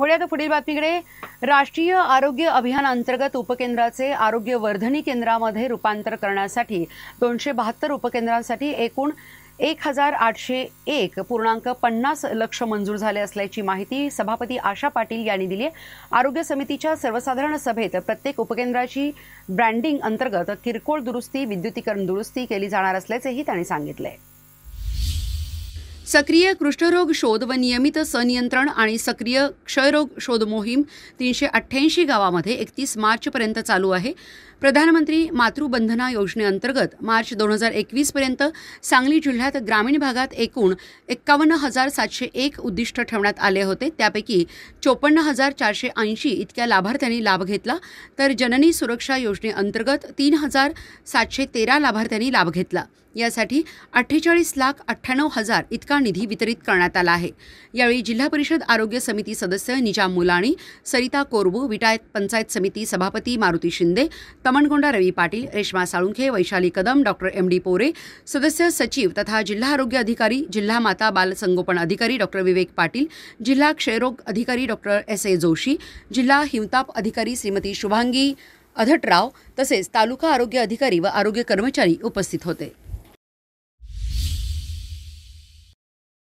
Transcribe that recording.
वळूया पुढील बातमीकडे राष्ट्रीय आरोग्य अभियानांतर्गत उपकेंद्राचे आरोग्य वर्धनी केंद्रामध्ये रूपांतर करण्यासाठी दोनशे बहात्तर उपकेंद्रांसाठी एकूण एक हजार आठशे एक पूर्णांक पन्नास लक्ष मंजूर झाले असल्याची माहिती सभापती आशा पाटील यांनी दिली आहे. आरोग्य समितीच्या सर्वसाधारण सभेत प्रत्येक उपकेंद्राची ब्रँडिंग अंतर्गत किरकोळ दुरुस्ती विद्युतीकरण दुरुस्ती केली जाणार असल्याचेही त्यांनी सांगितले. सक्रिय कुष्ठरोग शोध व नियमित सनियंत्रण आणि सक्रिय क्षयरोग शोध मोहीम तीनशे अठ्ठ्याऐंशी गावामध्ये एकतीस मार्चपर्यंत चालू आहे. प्रधानमंत्री मातृबंधना योजनेअंतर्गत मार्च दोन हजार एकवीसपर्यंत सांगली जिल्ह्यात ग्रामीण भागात एकूण एक्कावन्न हजार सातशे एक उद्दिष्ट ठेवण्यात आले होते. त्यापैकी चोपन्न हजार चारशे ऐंशी इतक्या लाभार्थ्यांनी लाभ घेतला. तर जननी सुरक्षा योजनेअंतर्गत तीन हजार सातशे तेरा लाभार्थ्यांनी लाभ घेतला. यासाठी अठ्ठेचाळीस लाख अठ्ठ्याण्णव हजार इतका निधी वितरित करण्यात आला आहे. यावेळी जिल्हा परिषद आरोग्य समिती सदस्य निजाम मुलाणी सरिता कोरबू विटायत पंचायत समिती सभापती Maruti Shinde Tamangonda Ravi Patil Reshma Salunkhe Vaishali Kadam doctor M D Pore सदस्य सचिव तथा जिल्हा आरोग्य अधिकारी जिल्हा माता बाल संगोपन अधिकारी डॉक्टर विवेक पाटील जिल्हा क्षयरोग अधिकारी डॉक्टर एस ए जोशी जिल्हा हिवताप अधिकारी श्रीमती शुभांगी अधटराव तसेच तालुका आरोग्य अधिकारी व आरोग्य कर्मचारी उपस्थित होते.